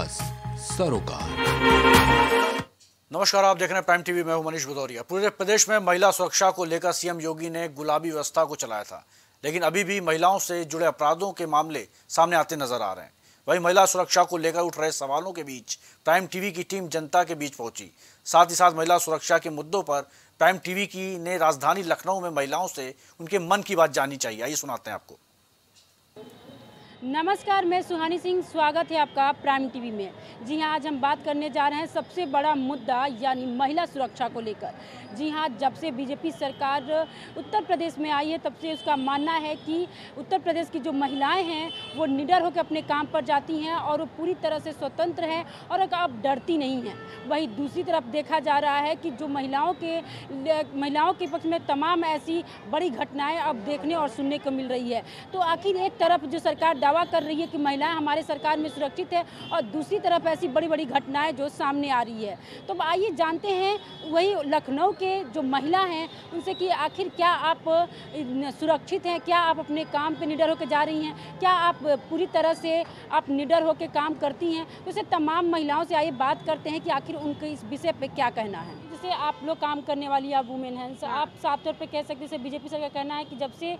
साहस सरोकार। नमस्कार, आप देख रहे हैं प्राइम टीवी मैं हूँ मनीष भदौरिया। पूरे प्रदेश में महिला सुरक्षा को लेकर सीएम योगी ने गुलाबी व्यवस्था को चलाया था, लेकिन अभी भी महिलाओं से जुड़े अपराधों के मामले सामने आते नज़र आ रहे हैं। वहीं महिला सुरक्षा को लेकर उठ रहे सवालों के बीच प्राइम टीवी की टीम जनता के बीच पहुँची। साथ ही साथ महिला सुरक्षा के मुद्दों पर प्राइम टीवी की ने राजधानी लखनऊ में महिलाओं से उनके मन की बात जाननी चाहिए। आइए सुनाते हैं आपको। नमस्कार, मैं सुहानी सिंह, स्वागत है आपका प्राइम टीवी में। जी हाँ आज हम बात करने जा रहे हैं सबसे बड़ा मुद्दा, यानी महिला सुरक्षा को लेकर। जी हाँ जब से बीजेपी सरकार उत्तर प्रदेश में आई है, तब से उसका मानना है कि उत्तर प्रदेश की जो महिलाएँ हैं, वो निडर होकर अपने काम पर जाती हैं और वो पूरी तरह से स्वतंत्र हैं और अब डरती नहीं हैं। वहीं दूसरी तरफ़ देखा जा रहा है कि जो महिलाओं के महिलाओं के पक्ष में तमाम ऐसी बड़ी घटनाएँ अब देखने और सुनने को मिल रही है। तो आखिर एक तरफ़ जो सरकार दावा कर रही है कि महिलाएँ हमारे सरकार में सुरक्षित है और दूसरी तरफ़ ऐसी बड़ी बड़ी घटनाएँ जो सामने आ रही है। तो आइए जानते हैं वही लखनऊ के जो महिला हैं, उनसे कि आखिर क्या आप सुरक्षित हैं? क्या आप अपने काम पे निडर होकर जा रही हैं? क्या आप पूरी तरह से आप निडर होकर काम करती हैं? तो तमाम महिलाओं से आइए बात करते हैं कि आखिर उनके इस विषय पर क्या कहना है। जैसे आप लोग काम करने वाली आप वुमेन हैं। आप साफ़ तौर पे कह सकते हैं बीजेपी सरकार कहना है कि जब से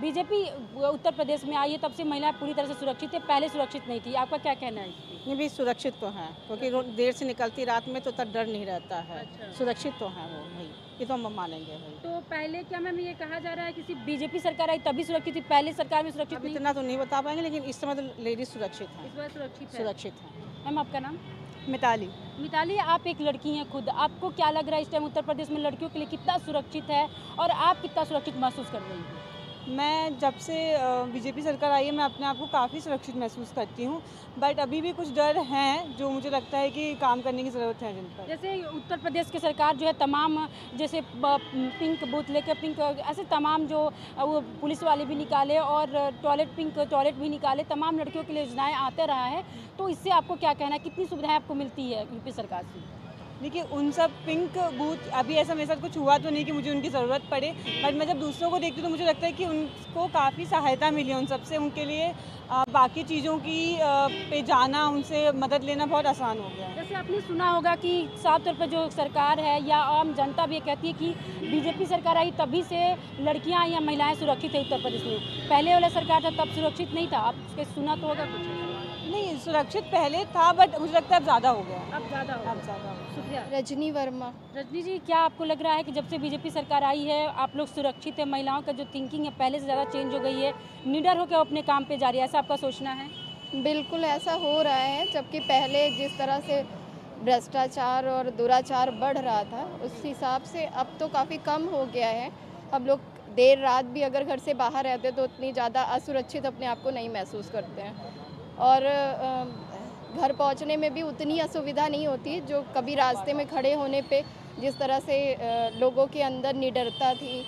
बीजेपी उत्तर प्रदेश में आई है तब से महिलाएँ पूरी तरह से सुरक्षित है पहले सुरक्षित नहीं थी। आपका क्या कहना है? ये भी सुरक्षित तो है क्योंकि देर से निकलती रात में तो तब डर नहीं रहता है। अच्छा। सुरक्षित तो है वो भाई ये तो हम मानेंगे भाई तो पहले क्या मैम ये कहा जा रहा है कि सिर्फ़ बीजेपी सरकार आई तभी सुरक्षित थी पहले सरकार में सुरक्षित इतना तो नहीं बता पाएँगे लेकिन इस समय तो लेडीज़ सुरक्षित है। इस बार सुरक्षित सुरक्षित है। मैम आपका नाम? मिताली। मिताली, आप एक लड़की हैं खुद। आपको क्या लग रहा है इस टाइम उत्तर प्रदेश में लड़कियों के लिए कितना सुरक्षित है और आप कितना सुरक्षित महसूस कर रही हैं? मैं जब से बीजेपी सरकार आई है, मैं अपने आप को काफ़ी सुरक्षित महसूस करती हूँ। बट अभी भी कुछ डर हैं, जो मुझे लगता है कि काम करने की ज़रूरत है जिन पर। जैसे उत्तर प्रदेश की सरकार जो है, तमाम जैसे पिंक बूथ लेकर पिंक, ऐसे तमाम जो वो पुलिस वाले भी निकाले और टॉयलेट, पिंक टॉयलेट भी निकाले, तमाम लड़कियों के लिए योजनाएँ आते रहा है। तो इससे आपको क्या कहना है? कितनी सुविधाएँ आपको मिलती है यूपी सरकार से? देखिए, उन सब पिंक बूथ अभी ऐसा मेरे साथ कुछ हुआ तो नहीं कि मुझे उनकी ज़रूरत पड़े बट मैं जब दूसरों को देखती हूँ तो मुझे लगता है कि उनको काफ़ी सहायता मिली है उन सबसे, उनके लिए बाकी चीज़ों की पे जाना, उनसे मदद लेना बहुत आसान हो गया जैसे आपने सुना होगा कि साफ़ तौर पर जो सरकार है या आम जनता भी कहती है कि बीजेपी सरकार आई तभी से लड़कियाँ या महिलाएँ सुरक्षित है उत्तर प्रदेश में। पहले वाला सरकार था, तब सुरक्षित नहीं था। आप सुना तो होगा कुछ। नहीं सुरक्षित पहले था बट मुझे लगता है अब ज़्यादा हो गया अब ज़्यादा अब ज़्यादा शुक्रिया। रजनी वर्मा। रजनी जी क्या आपको लग रहा है कि जब से बीजेपी सरकार आई है आप लोग सुरक्षित है? महिलाओं का जो थिंकिंग है पहले से ज़्यादा चेंज हो गई है। निडर होकर अपने काम पे जा रही है ऐसा आपका सोचना है? बिल्कुल ऐसा हो रहा है जबकि पहले जिस तरह से भ्रष्टाचार और दुराचार बढ़ रहा था उस हिसाब से अब तो काफ़ी कम हो गया है। अब लोग देर रात भी अगर घर से बाहर रहते तो उतनी ज़्यादा असुरक्षित अपने आप को नहीं महसूस करते हैं। और घर पहुँचने में भी उतनी असुविधा नहीं होती जो कभी रास्ते में खड़े होने पे जिस तरह से लोगों के अंदर निडरता थी।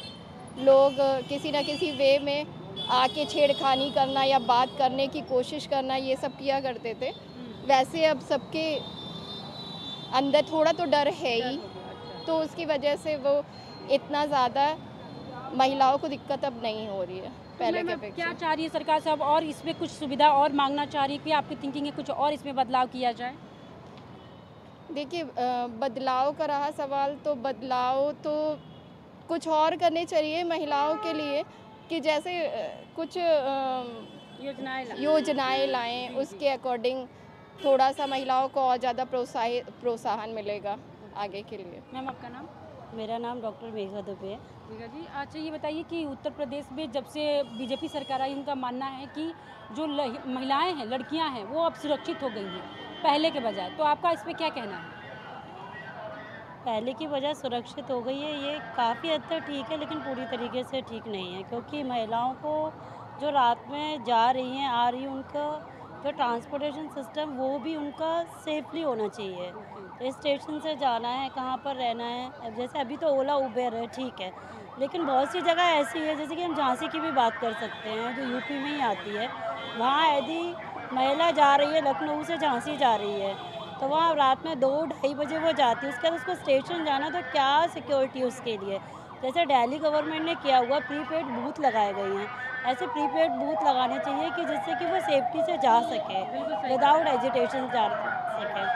लोग किसी न किसी वे में आके छेड़खानी करना या बात करने की कोशिश करना, ये सब किया करते थे। वैसे अब सबके अंदर थोड़ा तो डर है ही। तो उसकी वजह से वो इतना ज़्यादा महिलाओं को दिक्कत अब नहीं हो रही है। पहले के क्या चाह रही है सरकार से? अब और इसमें कुछ सुविधा और मांगना चाह रही है कि आपकी थिंकिंग है कुछ और इसमें बदलाव किया जाए? देखिए बदलाव का रहा सवाल तो बदलाव तो कुछ और करने चाहिए महिलाओं के लिए कि जैसे कुछ योजनाएँ योजनाएँ लाएँ उसके अकॉर्डिंग थोड़ा सा महिलाओं को और ज़्यादा प्रोत्साहित प्रोत्साहन मिलेगा आगे के लिए। मैम आपका नाम? मेरा नाम डॉक्टर मेघा दुबे है। ठीक है जी अच्छा ये बताइए कि उत्तर प्रदेश में जब से बीजेपी सरकार आई उनका मानना है कि जो महिलाएँ हैं लड़कियाँ हैं वो अब सुरक्षित हो गई हैं पहले के बजाय। तो आपका इस पर क्या कहना है? पहले की वजह सुरक्षित हो गई है ये काफ़ी हद तक ठीक है लेकिन पूरी तरीके से ठीक नहीं है क्योंकि महिलाओं को जो रात में जा रही हैं आ रही हैं उनका जो ट्रांसपोर्टेशन सिस्टम वो भी उनका सेफली होना चाहिए। तो स्टेशन से जाना है, कहाँ पर रहना है जैसे अभी तो ओला उबेर है, ठीक है। लेकिन बहुत सी जगह ऐसी है, जैसे कि हम झांसी की भी बात कर सकते हैं, जो यूपी में ही आती है। वहाँ यदि महिला जा रही है, लखनऊ से झांसी जा रही है तो वहाँ रात में दो, ढाई बजे वो जाती है। उसके बाद उसको स्टेशन जाना तो क्या सिक्योरिटी उसके लिए? जैसे दिल्ली गवर्नमेंट ने किया हुआ प्रीपेड बूथ लगाए गए हैं। ऐसे प्रीपेड बूथ लगाने चाहिए कि जिससे कि वो सेफ्टी से जा सके विदाउट एजिटेशन जा सके।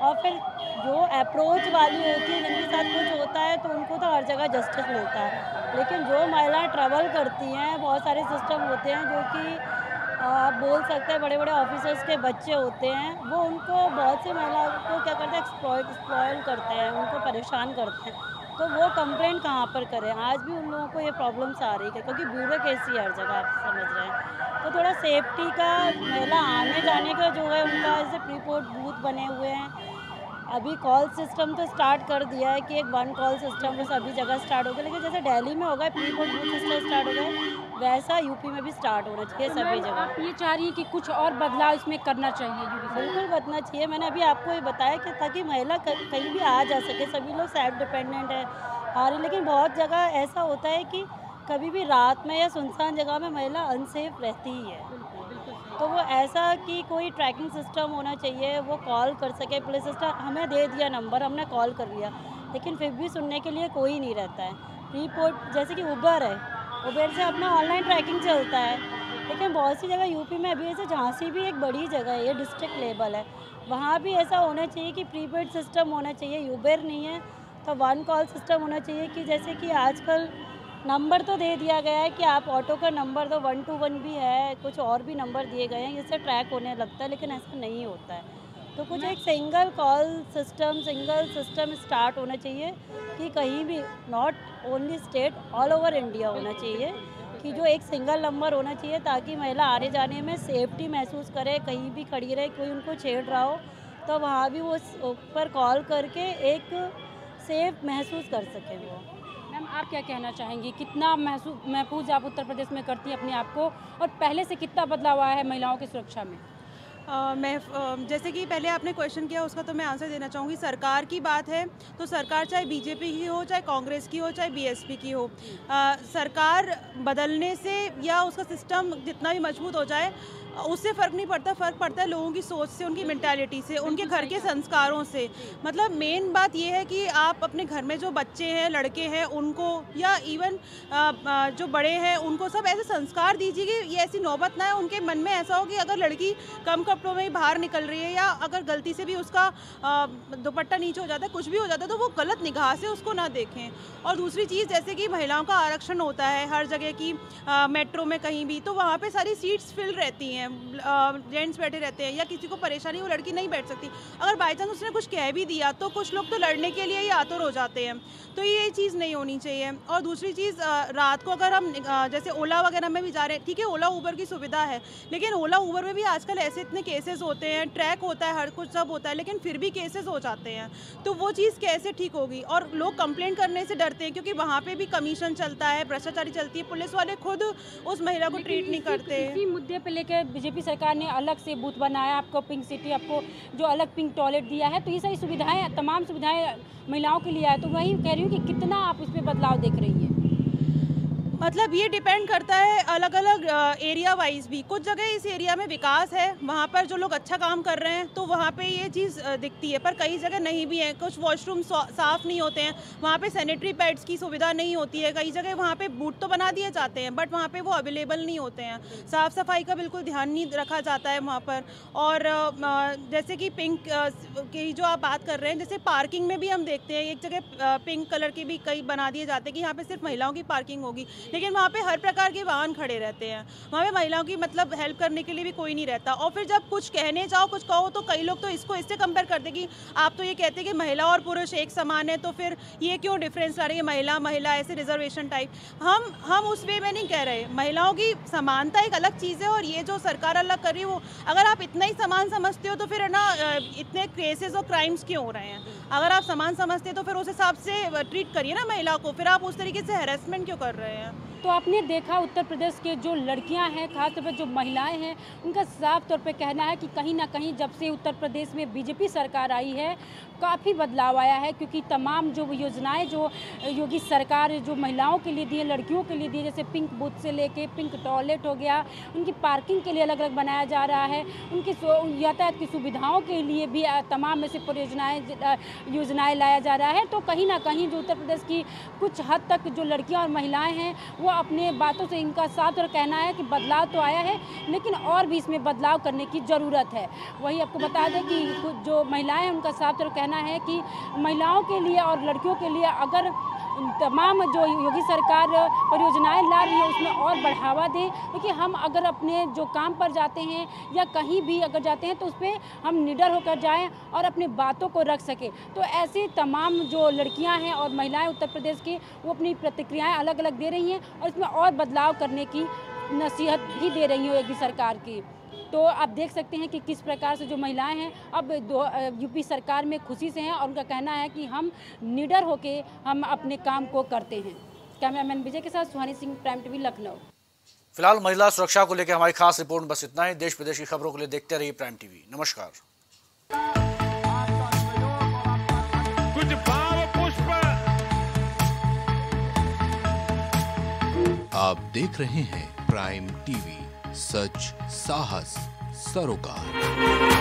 और फिर जो अप्रोच वाली होती है, जिनके साथ कुछ होता है तो उनको तो हर जगह जस्टिस मिलता है। लेकिन जो महिलाएँ ट्रैवल करती हैं, बहुत सारे सिस्टम होते हैं, जो कि आप बोल सकते हैं बड़े बड़े ऑफिसर्स के बच्चे होते हैं, वो उनको बहुत सी महिलाओं को क्या करते हैं एक्सप्लॉय करते हैं, उनको परेशान करते हैं। तो वो कंप्लेंट कहाँ पर करें? आज भी उन लोगों को ये प्रॉब्लम्स आ रही है, क्योंकि ब्यूरोक्रेसी हर जगह आप समझ रहे हैं। तो थोड़ा सेफ्टी का, महिला आने जाने का जो है उनका ऐसे प्रीपोर्ट बूथ बने हुए हैं। अभी कॉल सिस्टम तो स्टार्ट कर दिया है कि एक वन कॉल सिस्टम बस सभी जगह स्टार्ट हो गया लेकिन जैसे दिल्ली में होगा प्रीपोर्ट बूथ सिस्टम स्टार्ट हो गया वैसा यूपी में भी स्टार्ट होना चाहिए तो सभी जगह। आप ये चाह रही हैं कि कुछ और बदलाव इसमें करना चाहिए बिल्कुल बदलना चाहिए। मैंने अभी आपको ये बताया कि ताकि महिला कहीं भी आ जा सके सभी लोग सेल्फ डिपेंडेंट है आ रही लेकिन बहुत जगह ऐसा होता है कि कभी भी रात में या सुनसान जगह में महिला अनसेफ रहती ही है। तो वो ऐसा कि कोई ट्रैकिंग सिस्टम होना चाहिए, वो कॉल कर सके। पुलिस सिस्टम हमें दे दिया नंबर हमने कॉल कर लिया। लेकिन फिर भी सुनने के लिए कोई नहीं रहता है। रिपोर्ट जैसे कि उबर है। उबर से अपना ऑनलाइन ट्रैकिंग चलता है। लेकिन बहुत सी जगह यूपी में अभी ऐसे झांसी भी एक बड़ी जगह है, ये डिस्ट्रिक्ट लेवल है। वहाँ भी ऐसा होना चाहिए कि प्रीपेड सिस्टम होना चाहिए। यूबर नहीं है तो वन कॉल सिस्टम होना चाहिए कि जैसे कि आजकल नंबर तो दे दिया गया है कि आप ऑटो का नंबर तो वन टू वन भी है कुछ और भी नंबर दिए गए हैं जिससे ट्रैक होने लगता है लेकिन ऐसा नहीं होता है। तो कुछ एक single call system single system start होना चाहिए कि कहीं भी not only state all over India होना चाहिए कि जो एक सिंगल नंबर होना चाहिए ताकि महिला आने जाने में सेफ्टी महसूस करे कहीं भी खड़ी रहे कोई उनको छेड़ रहा हो तो वहाँ भी वो उस ऊपर कॉल करके एक सेफ़ महसूस कर सके वो। आप क्या कहना चाहेंगी? कितना महसूस महफूज आप उत्तर प्रदेश में करती हैं अपने आप को? और पहले से कितना बदलाव आया है महिलाओं की सुरक्षा में? मैं जैसे कि पहले आपने क्वेश्चन किया उसका तो मैं आंसर देना चाहूँगी। सरकार की बात है तो सरकार चाहे बीजेपी की हो चाहे कांग्रेस की हो चाहे बीएसपी की हो अ, सरकार बदलने से या उसका सिस्टम जितना भी मज़बूत हो जाए उससे फ़र्क नहीं पड़ता फ़र्क पड़ता है लोगों की सोच से उनकी मेंटालिटी से उनके घर के संस्कारों से। मतलब मेन बात ये है कि आप अपने घर में जो बच्चे हैं लड़के हैं उनको या इवन जो बड़े हैं उनको सब ऐसे संस्कार दीजिए कि ये ऐसी नौबत ना है उनके मन में ऐसा हो कि अगर लड़की कम कपड़ों में बाहर निकल रही है या अगर गलती से भी उसका दुपट्टा नीचे हो जाता है कुछ भी हो जाता है तो वो गलत निगाह से उसको ना देखें। और दूसरी चीज़ जैसे कि महिलाओं का आरक्षण होता है हर जगह की मेट्रो में कहीं भी तो वहाँ पर सारी सीट्स फिल रहती हैं। जेंट्स बैठे रहते हैं या किसी को परेशानी वो लड़की नहीं बैठ सकती। अगर बाई चांस उसने कुछ कह भी दिया तो कुछ लोग तो लड़ने के लिए ही आतुर हो जाते हैं। तो ये चीज़ नहीं होनी चाहिए। और दूसरी चीज़ रात को अगर हम जैसे ओला वगैरह में भी जा रहे हैं ठीक है ओला ऊबर की सुविधा है लेकिन ओला ऊबर में भी आजकल ऐसे इतने केसेस होते हैं ट्रैक होता है हर कुछ सब होता है लेकिन फिर भी केसेस हो जाते हैं। तो वो चीज़ कैसे ठीक होगी? और लोग कंप्लेन करने से डरते हैं क्योंकि वहाँ पे भी कमीशन चलता है भ्रष्टाचारी चलती है पुलिस वाले खुद उस महिला को ट्रीट नहीं करते। इसी मुद्दे पे लेकर बीजेपी सरकार ने अलग से बूथ बनाया, आपको पिंक सिटी, आपको जो अलग पिंक टॉयलेट दिया है तो ये सारी सुविधाएँ, तमाम सुविधाएँ महिलाओं के लिए आए। तो वही कह रही हूँ कि कितना आप इस पर बदलाव देख रही है? मतलब ये डिपेंड करता है अलग अलग एरिया वाइज भी। कुछ जगह इस एरिया में विकास है, वहाँ पर जो लोग अच्छा काम कर रहे हैं तो वहाँ पे ये चीज़ दिखती है। पर कई जगह नहीं भी है। कुछ वॉशरूम साफ़ नहीं होते हैं। वहाँ पे सैनिटरी पैड्स की सुविधा नहीं होती है। कई जगह वहाँ पे बूट तो बना दिए जाते हैं बट वहाँ पर वो अवेलेबल नहीं होते हैं। साफ़ सफ़ाई का बिल्कुल ध्यान नहीं रखा जाता है वहाँ पर। और जैसे कि पिंक की जो आप बात कर रहे हैं, जैसे पार्किंग में भी हम देखते हैं, एक जगह पिंक कलर के भी कई बना दिए जाते हैं कि यहाँ पर सिर्फ़ महिलाओं की पार्किंग होगी। लेकिन वहाँ पे हर प्रकार के वाहन खड़े रहते हैं। वहाँ पे महिलाओं की मतलब हेल्प करने के लिए भी कोई नहीं रहता। और फिर जब कुछ कहने जाओ, कुछ कहो तो कई लोग तो इसको इससे कंपेयर करते कि आप तो ये कहते कि महिला और पुरुष एक समान है तो फिर ये क्यों डिफरेंस ला रही है? महिला महिला ऐसे रिजर्वेशन टाइप हम हम उस वे में नहीं कह रहे। महिलाओं की समानता एक अलग चीज़ है और ये जो सरकार अलग कर रही है, वो अगर आप इतना ही समान समझते हो तो फिर है ना इतने केसेस और क्राइम्स क्यों हो रहे हैं? अगर आप समान समझते हैं तो फिर उस हिसाब से ट्रीट करिए ना महिला को। फिर आप उस तरीके से हेरेसमेंट क्यों कर रहे हैं? तो आपने देखा उत्तर प्रदेश के जो लड़कियाँ हैं, खासतौर पर जो महिलाएँ हैं, उनका साफ़ तौर पे कहना है कि कहीं ना कहीं जब से उत्तर प्रदेश में बीजेपी सरकार आई है काफ़ी बदलाव आया है, क्योंकि तमाम जो योजनाएँ जो योगी सरकार जो महिलाओं के लिए दिए लड़कियों के लिए दिए जैसे पिंक बूथ से लेके पिंक टॉयलेट हो गया, उनकी पार्किंग के लिए अलग अलग बनाया जा रहा है, उनकी यातायात की सुविधाओं के लिए भी तमाम ऐसे परियोजनाएँ योजनाएँ लाया जा रहा है तो कहीं ना कहीं जो उत्तर प्रदेश की कुछ हद तक जो लड़कियाँ और महिलाएँ हैं, वो अपने बातों से इनका साथ और कहना है कि बदलाव तो आया है, लेकिन और भी इसमें बदलाव करने की ज़रूरत है। वही आपको बता दें कि जो महिलाएँ हैं, उनका साफ़ तौर कहना है कि महिलाओं के लिए और लड़कियों के लिए अगर तमाम जो योगी सरकार परियोजनाएँ ला रही है, उसमें और बढ़ावा दें, क्योंकि हम अगर अपने जो काम पर जाते हैं या कहीं भी अगर जाते हैं तो उस पर हम निडर होकर जाएँ और अपनी बातों को रख सकें। तो ऐसी तमाम जो लड़कियाँ हैं और महिलाएँ उत्तर प्रदेश की, वो अपनी प्रतिक्रियाएँ अलग अलग दे रही हैं और इसमें और बदलाव करने की नसीहत भी दे रही हैं योगी सरकार की। तो आप देख सकते हैं कि किस प्रकार से जो महिलाएँ हैं अब यूपी सरकार में खुशी से हैं और उनका कहना है कि हम निडर होके हम अपने काम को करते हैं। कैमरामैन विजय के साथ सुहानी सिंह प्राइम टीवी लखनऊ। फ़िलहाल महिला सुरक्षा को लेकर हमारी खास रिपोर्ट बस इतना ही। देश प्रदेश की खबरों के लिए देखते रहिए प्राइम टीवी। नमस्कार। कुछ भाव पुष्प। आप देख रहे हैं प्राइम टीवी। सच साहस सरोकार।